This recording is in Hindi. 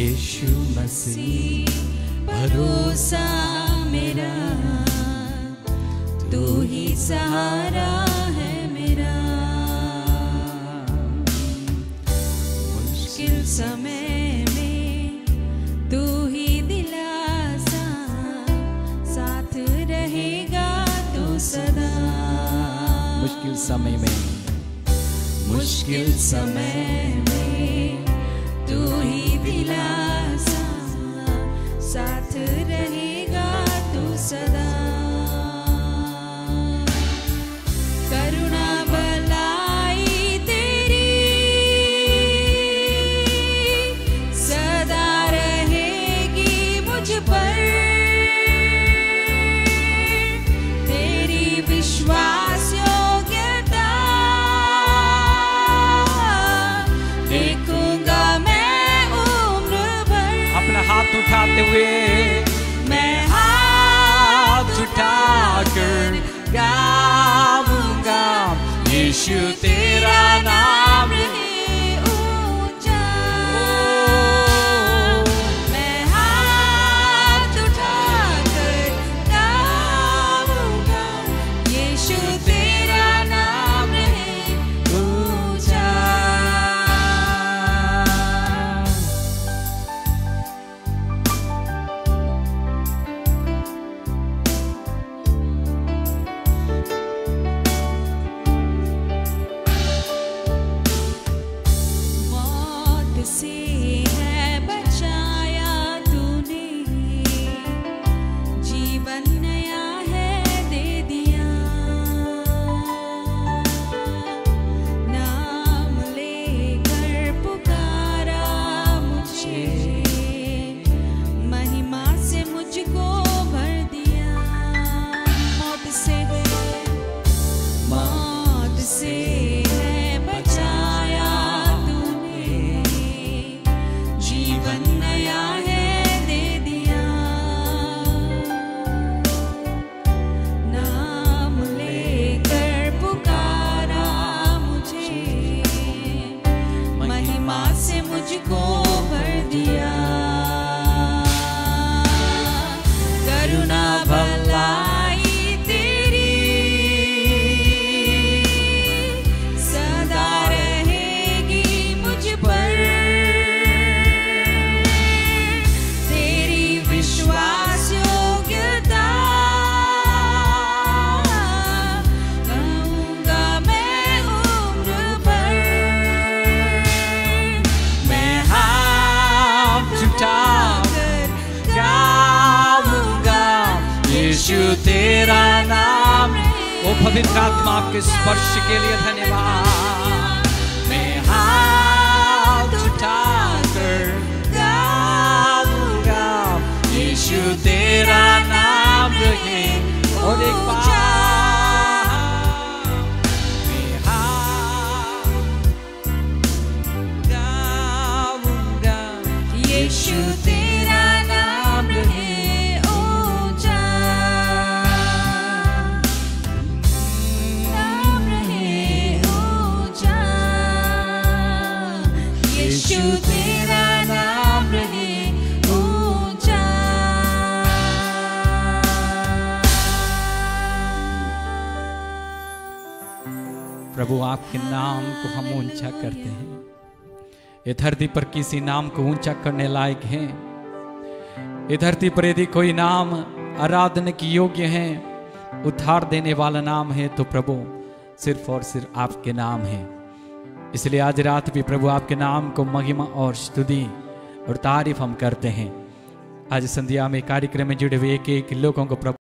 यीशु मसीह भरोसा मेरा। तू ही सहारा है मेरा। मुश्किल समय में तू ही दिलासा साथ रहेगा तू सदा। मुश्किल समय में। मुश्किल समय में उठाते हुए मैं हाथ उठाकर गाऊँगा। यीशु तेरा नाम see तेरा नाम ओ पवित्र आत्मा आपके स्पर्श के लिए धन्यवाद। मैं हाथ उठाकर गाऊँगा। यीशु तेरा नाम रहे और एक बार मैं हाथ गाऊँगा। यीशु तेरा प्रभु, आपके नाम को हम ऊँचा करते हैं। ये धरती पर किसी नाम को ऊँचा करने लायक है। ये धरती पर यदि कोई नाम आराधना की योग्य है, उद्धार देने वाला नाम है तो प्रभु, सिर्फ़ और सिर्फ़ आपके नाम है। इसलिए आज रात भी प्रभु, आपके नाम को महिमा और स्तुति और तारीफ़ हम करते हैं। आज संध्या में कार्यक्रम में जुड़े हुए एक एक लोगों को प्रभु